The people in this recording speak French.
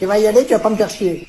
Tu vas y aller, tu vas pas me faire chier.